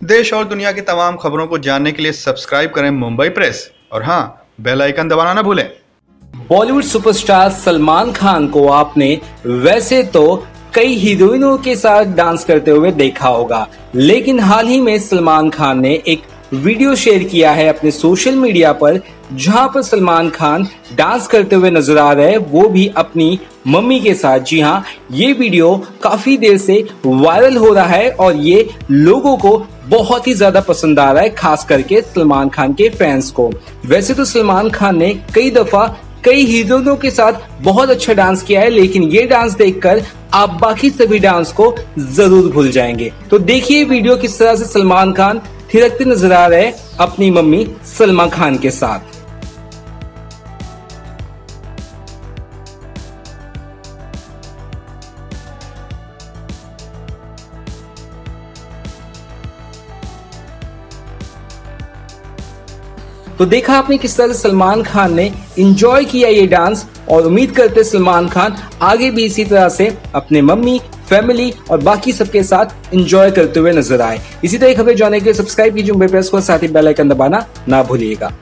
देश और दुनिया की तमाम खबरों को जानने के लिए सब्सक्राइब करें मुंबई प्रेस। और हाँ बेल आइकन दबाना ना भूलें। बॉलीवुड सुपरस्टार सलमान खान को आपने वैसे तो कई हीरोइनों के साथ डांस करते हुए देखा होगा, लेकिन हाल ही में सलमान खान ने एक वीडियो शेयर किया है अपने सोशल मीडिया पर जहाँ पर सलमान खान डांस करते हुए नज़र आ रहे हैं, वो भी अपनी मम्मी के साथ। जी हाँ ये वीडियो काफ़ी देर से वायरल हो रहा है और ये लोगों को बहुत ही ज़्यादा पसंद आ रहा है, खास करके सलमान खान के फैंस को। वैसे तो सलमान खान ने कई दफ़ा कई हीरोइनों के साथ बहुत अच्छा डांस किया है, लेकिन ये डांस देखकर आप बाकी सभी डांस को ज़रूर भूल जाएँगे। तो देखिए वीडियो किस तरह से सलमान खान थिरकते नज़र आ रहे अपनी मम्मी सलमा खान के साथ। तो देखा आपने किस तरह से सलमान खान ने इंजॉय किया ये डांस और उम्मीद करते सलमान खान आगे भी इसी तरह से अपने मम्मी फैमिली और बाकी सबके साथ इंजॉय करते हुए नज़र आए। इसी तरह खबरें जाने के लिए सब्सक्राइब कीजिए प्रेस को साथ ही बेल आइकन दबाना ना भूलिएगा।